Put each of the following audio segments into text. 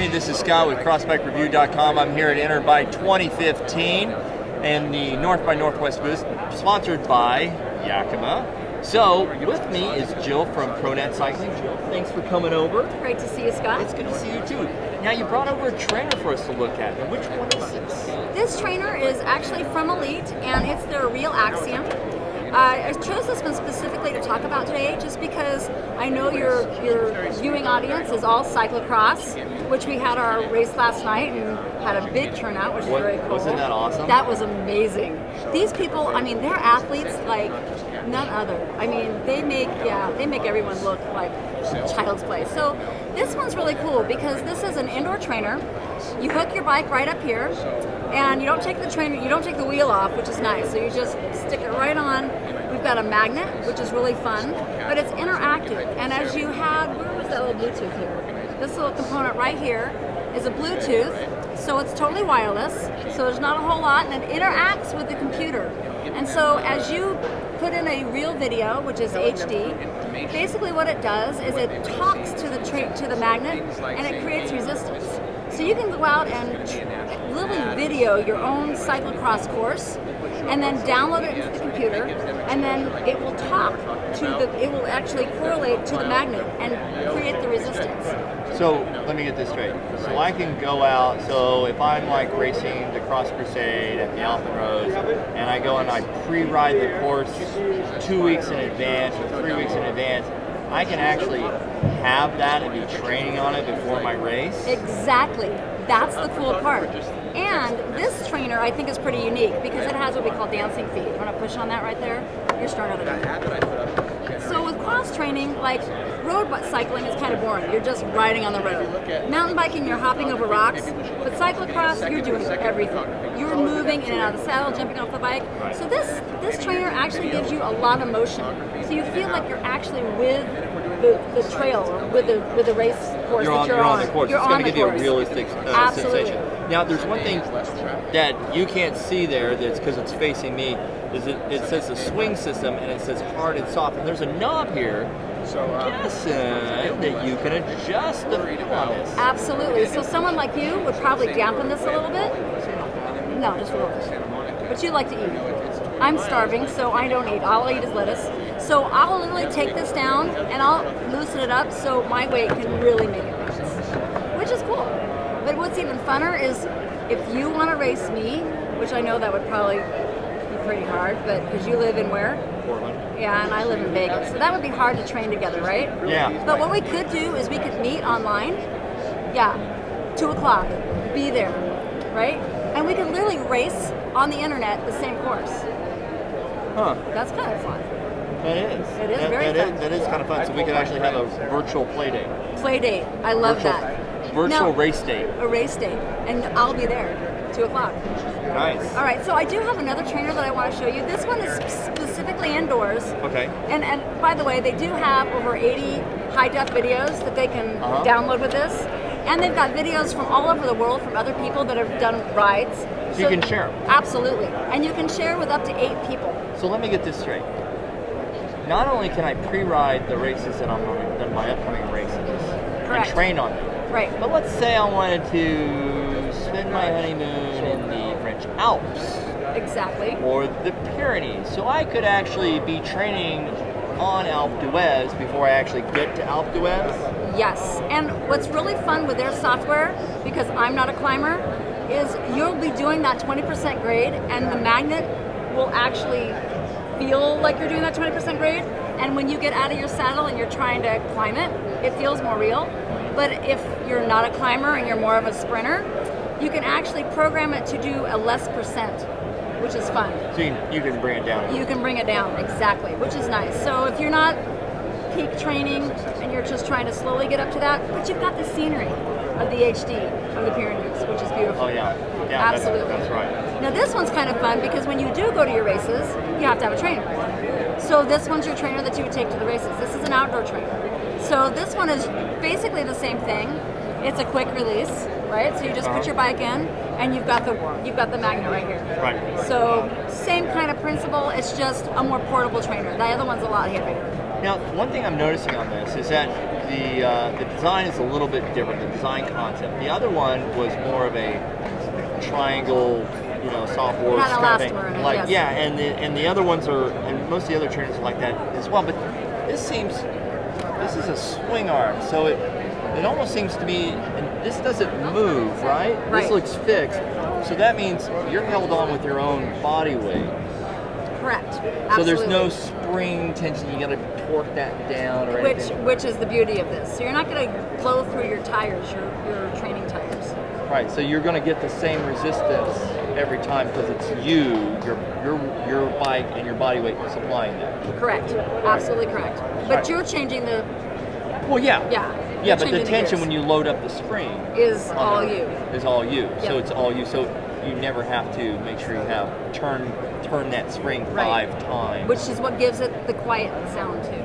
Hey, this is Scott with CrossBikeReview.com. I'm here at Interbike 2015 and the North by Northwest booth, sponsored by Yakima. So, with me is Jill from ProNet Cycling. Jill, thanks for coming over. Great to see you, Scott. It's good to see you too. Now, you brought over a trainer for us to look at. Now, which one is this? This trainer is actually from Elite, and it's their Real Axiom. Uh, I chose this one specifically to talk about today just because I know your your viewing audience is all cyclocross, which we had our race last night and had a big turnout, which is very cool. wasn't that awesome? That was amazing. These people, I mean, they're athletes like none other. I mean, they make yeah, they make everyone look like child's play. So this one's really cool because this is an indoor trainer. You hook your bike right up here, and you don't take the trainer, you don't take the wheel off, which is nice. So you just stick it right on. We've got a magnet, which is really fun, but it's interactive. And as you had, where was that little Bluetooth here? This little component right here is a Bluetooth, so it's totally wireless. So there's not a whole lot, and it interacts with the computer. And so as you put in a real video, which is HD, basically what it does is it talks to the to the magnet and it creates resistance. So you can go out and literally video your own cyclocross course and then download it into the computer and then it will talk to the it will actually correlate to the magnet and create the resistance. So, let me get this straight. So, I can go out, so if I'm like racing the Cross Crusade at the Alpenrose, and I go and I pre ride the course two weeks in advance or three weeks in advance, I can actually have that and be training on it before my race. Exactly. That's the cool part. And this trainer I think is pretty unique because it has what we call dancing feet. You want to push on that right there? You're starting to So with cross training, like road cycling is kind of boring. You're just riding on the road. Mountain biking, you're hopping over rocks. But cyclocross, you're doing everything. You're moving in and out of the saddle, jumping off the bike. So this this trainer actually gives you a lot of motion. So you feel like you're actually with the, the trail with the with the race course You're that on, you're, you're on the course. You're it's on going to the give you a course. realistic uh, Absolutely. sensation. Now, there's one thing that you can't see there that's because it's facing me. Is it, it says the swing system and it says hard and soft, and there's a knob here. So guessing that you can adjust the feel on this. Absolutely. So someone like you would probably dampen this a little bit. No, just a little bit. But you like to eat. I'm starving, so I don't eat. All I eat is lettuce. So I'll literally take this down and I'll loosen it up so my weight can really make it bounce, which is cool. But what's even funner is if you want to race me, which I know that would probably be pretty hard, but because you live in where? Portland. Yeah, and I live in Vegas, so that would be hard to train together, right? Yeah. But what we could do is we could meet online. Yeah, two o'clock. Be there, right? And we could literally race on the internet the same course. Huh. That's kind of fun. That is. It is That- very that is- fun. that is kind of fun. So we could actually have a virtual play date. Play date. I love virtual, that. Virtual Now- race date. A race date, and I'll be there, two o'clock. Nice. All right. So I do have another trainer that I want to show you. This one is specifically indoors. Okay. And and by the way, they do have over 80 high def videos that they can Uh-huh. download with this. And they've got videos from all over the world from other people that have done rides. So you can share. Absolutely. And you can share with up to eight people. So let me get this straight. Not only can I pre-ride the races that I'm going to, my upcoming races, Correct. and train on them, Right. but let's say I wanted to spend my honeymoon in the French Alps Exactly. or the Pyrenees, so I could actually be training on Alpe d'Huez before I actually get to Alpe d'Huez. Yes. And what's really fun with their software, because I'm not a climber, is you'll be doing that 20% grade and the magnet will actually feel like you're doing that 20% grade. And when you get out of your saddle and you're trying to climb it, it feels more real. But if you're not a climber and you're more of a sprinter, you can actually program it to do a less percent, which is fun. So you, you can bring it down. You can bring it down, exactly, which is nice. So if you're not peak training and you're just trying to slowly get up to that, but you've got the scenery of the HD of the Pyrenees, which is beautiful. Oh yeah, yeah, that's- Absolutely. That's, right. Now this one's kind of fun because when you do go to your races, you have to have a trainer. So this one's your trainer that you would take to the races. This is an outdoor trainer. So this one is basically the same thing. It's a quick release, right? So you just Uh-huh. put your bike in, and you've got the you've got the magnet right here. Right. So same kind of principle. It's just a more portable trainer. The other one's a lot heavier. Now, one thing I'm noticing on this is that the uh, the design is a little bit different. The design concept. The other one was more of a triangle, you know, soft board kind of thing. elastomer in it, Like yes. yeah, and the and the other ones are, and most of the other trainers are like that as well. But this seems, this is a swing arm, so it it almost seems to be. And this doesn't move, right? Right. This looks fixed. So that means you're held on with your own body weight. Correct. So there's no spring tension. You got to torque that down or which anything. which is the beauty of this. So you're not going to blow through your tires, your your training tires. Right. So you're going to get the same resistance every time because it's you, your your your bike, and your body weight supplying that. Correct. Absolutely correct. But Right. you're changing the Well, yeah. yeah. Yeah, but the tension when you load up the spring is all there you. is all you. So it's all you. So you never have to make sure you have turn turn that spring Right. five times. which is what gives it the quiet sound too.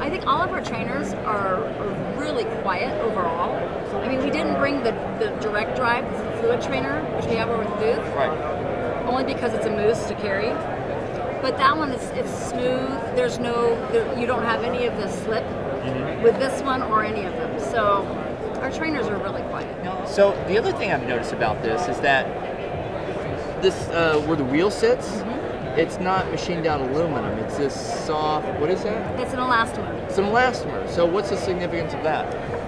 I think all of our trainers are, are really quiet overall. I mean, we didn't bring the, the direct drive, the fluid trainer, which we have over the booth, right. only because it's a moose to carry. But that one is it's smooth. There's no, there, you don't have any of the slip Mm-hmm. with this one or any of them. So our trainers are really quiet. So the other thing I've noticed about this is that this uh, where the wheel sits, Mm-hmm. it's not machined out aluminum. It's this soft. What is that? It's an elastomer. It's an elastomer. So what's the significance of that?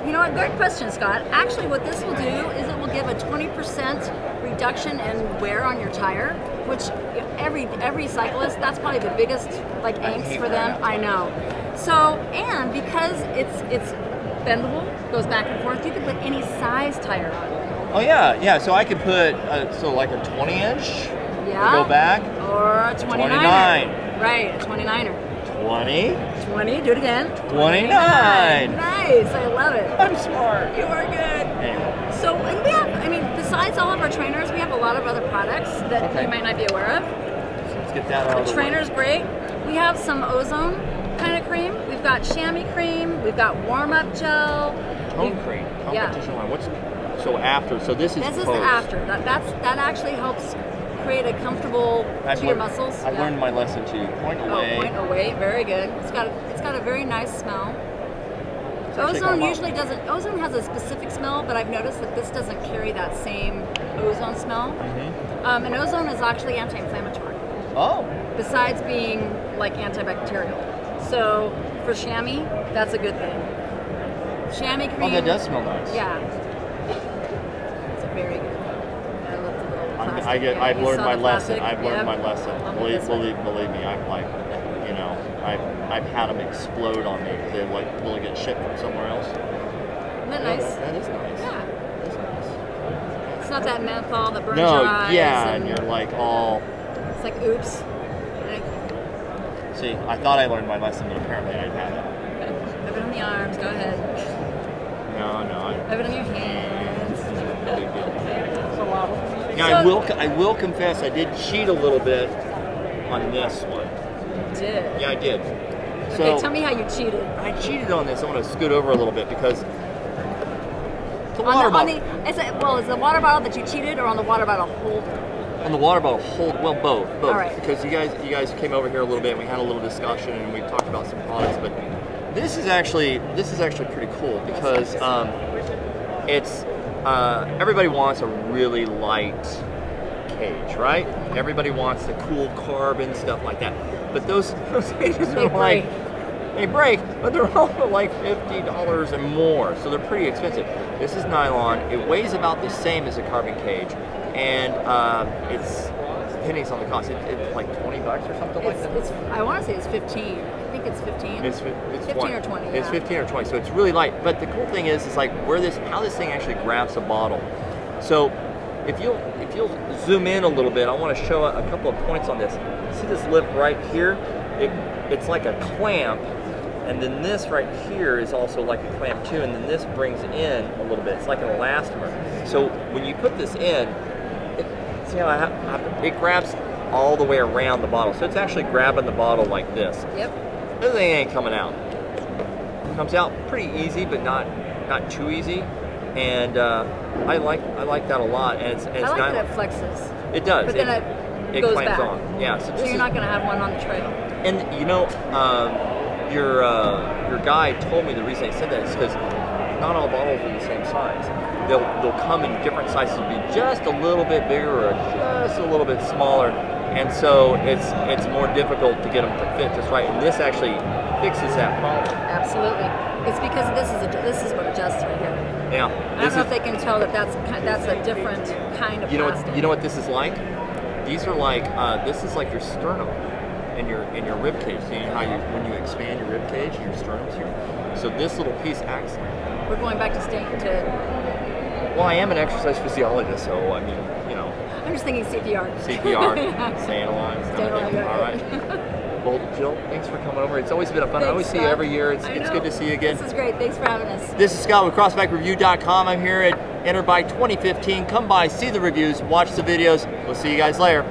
You know what? Good question, Scott. Actually, what this will do is it will give a 20% reduction in wear on your tire, which every every cyclist that's probably the biggest like angst for them. that. I know. So and because it's it's bendable, goes back and forth, you can put any size tire on it. Oh yeah, yeah. So I could put uh, so like a 20 inch. Yeah. Go back. Or a 29er. 29. Right, a 29er. 20. 20. Do it again. 29. Nice. I love it. I'm smart. You are good. Anyway. So, and we have, I mean, besides all of our trainers, we have a lot of other products that Okay. you might not be aware of. So let's get that out The the way. trainer's great. We have some ozone kind of cream. We've got chamois cream. We've got warm up gel. Tone We've- cream. Yeah. Competition line. What's so after? So this is This is after. That, that's, that actually helps create a comfortable I've to your muscles. I've Yeah. learned my lesson too. Point Oh, away. point away. Very good. It's got a, it's got a very nice smell. Got Ozone usually doesn't. Ozone has a specific smell, but I've noticed that this doesn't carry that same ozone smell. Mhm. Um, and ozone is actually anti-inflammatory, Oh. besides being like antibacterial. So for chamois, that's a good thing. Chamois cream. Oh, that does smell nice. Yeah. It's a very good. I love the little plastic. I get. I've learned my lesson. plastic? I've learned Yep. my lesson. Believe, believe, believe me. I'm like, you know, I've I've had them explode on me. They like really get shipped from somewhere else. Isn't that nice? that- that is nice. Yeah. That's nice. It's not that menthol that burns No, your eyes. No, yeah, and and you're like all. It's like oops. See, I thought I learned my lesson, but apparently I haven't. Have it on the arms. Go ahead. No, no. I, Have it on your hands. big deal. Now I will. I will confess, I did cheat a little bit on this one. Did. Yeah, I did. So okay, tell me how you cheated. I cheated on this. I want to scoot over a little bit because the On water the, on bottle. the, is it, well, is the water bottle that you cheated or on the water bottle holder? On the water bottle hold well both both. Right. because you guys you guys came over here a little bit and we had a little discussion and we talked about some products but this is actually this is actually pretty cool because um, it's uh, everybody wants a really light cage right? Everybody wants the cool carbon stuff like that. But those those cages are like they break but they're also like fifty dollars and more so they're pretty expensive. This is nylon. It weighs about the same as a carbon cage and um, it's pennies on the cost. It, it's like twenty bucks or something like that. it's, I want to say it's 15. I think it's 15. It's, it's 15 20. or 20, It's yeah. 15 or 20, so it's really light. But the cool thing is, is like where this, how this thing actually grabs a bottle. So if you'll, if you'll zoom in a little bit, I want to show a, a couple of points on this. See this lip right here? It, it's like a clamp, and then this right here is also like a clamp too, and then this brings in a little bit. It's like an elastomer. So when you put this in, see how I have, I have- it grabs all the way around the bottle. So it's actually grabbing the bottle like this. Yep. This thing ain't coming out. Comes out pretty easy, but not not too easy. And uh, I like I like that a lot. And it's, and it's I like not, that it flexes. it does. But then it, it goes clamps back. on. Yeah. So, So you're is- not going to have one on the trail. and you know, um, your uh, your guy told me the reason he said that is because not all bottles are the same size. They'll they'll come in different sizes, be just a little bit bigger or just a little bit smaller, and so it's it's more difficult to get them to fit just right. And this actually fixes that problem. Absolutely. It's because this is a, this is what adjusts right here. Yeah. I don't know if they can tell that that's that's a different kind of You know plastic. what? You know what this is like? These are like uh, this is like your sternum and your in your rib cage. See how you when you expand your rib cage, your sternum's here. So this little piece acts. We're going back to staying to. Well, I am an exercise physiologist, so I mean, you know, I'm just thinking CPR. CPR, staying alive. Staying alive, All right. Well, Jill, thanks for coming over. It's always been a fun. I always Thanks, see you every year. It's, it's good to see you again. This is great. Thanks for having us. This is Scott with CrossBikeReview.com. I'm here at Interbike 2015. Come by, see the reviews, watch the videos. We'll see you guys later.